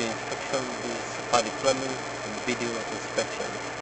the inspection is for deployment and video inspection.